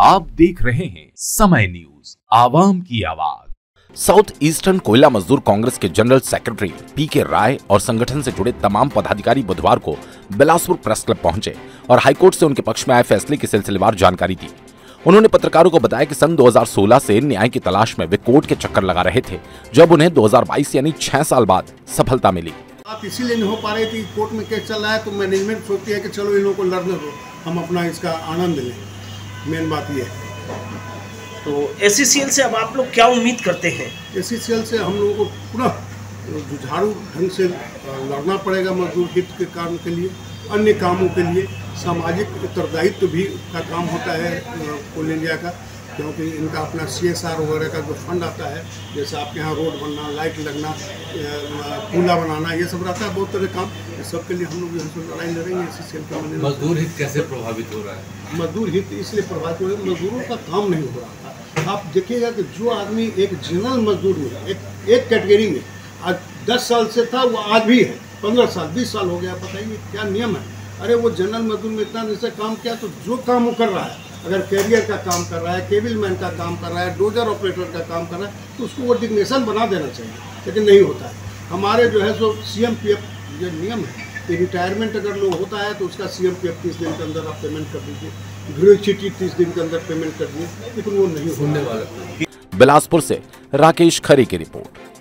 आप देख रहे हैं समय न्यूज़ आवाम की आवाज़। साउथ ईस्टर्न कोयला मजदूर कांग्रेस के जनरल सेक्रेटरी पी के राय और संगठन से जुड़े तमाम पदाधिकारी बुधवार को बिलासपुर प्रेस क्लब पहुँचे और हाईकोर्ट से उनके पक्ष में आए फैसले की सिलसिलेवार जानकारी दी। उन्होंने पत्रकारों को बताया कि सन 2016 से न्याय की तलाश में वे कोर्ट के चक्कर लगा रहे थे जब उन्हें 2022 यानी छह साल बाद सफलता मिली। बात इसीलिए नहीं हो पा रही थी कोर्ट में केस चल रहा है तो मैनेजमेंट सोचती है कि चलो इन लोगों को लड़ने दो हम अपना इसका आनंद लें। मेन बात ये है। तो एस से अब आप लोग क्या उम्मीद करते हैं? एस से हम लोगों को पुनः जुझारू ढंग से लड़ना पड़ेगा मजदूर हित के काम के लिए अन्य कामों के लिए। सामाजिक उत्तरदायित्व भी का काम होता है कोल इंडिया का क्योंकि इनका अपना सी एस आर वगैरह का जो फंड आता है जैसे आपके यहाँ रोड बनना लाइट लगना पुला बनाना ये सब रहता है बहुत तरह काम। इस सब के लिए हम लोग यहाँ से लड़ाई लड़ेंगे सेल का मजदूर हित कैसे प्रभावित हो रहा है? मजदूर हित इसलिए प्रभावित हो रहा है मजदूरों का काम नहीं हो रहा था। आप देखिएगा कि जो आदमी एक जनरल मजदूर में एक एक कैटेगरी में आज दस साल से था वो आज भी है। पंद्रह साल बीस साल हो गया बताइए क्या नियम है। अरे वो जनरल मजदूर में इतना जैसे काम किया तो जो काम वो कर रहा है अगर कैरियर का काम कर रहा है केबल मैन का काम कर रहा है डोजर ऑपरेटर का काम कर रहा है तो उसको वो डिग्नेशन बना देना चाहिए, लेकिन नहीं होता है। हमारे जो है सो सी एम पी एफ़ जो नियम है कि रिटायरमेंट अगर लोग होता है तो उसका सी एम पी एफ़ तीस दिन के अंदर आप पेमेंट कर दीजिए ग्रेचुटी तीस दिन के अंदर पेमेंट कर दीजिए, लेकिन वो नहीं होने वाला बिलासपुर से राकेश खरे की रिपोर्ट।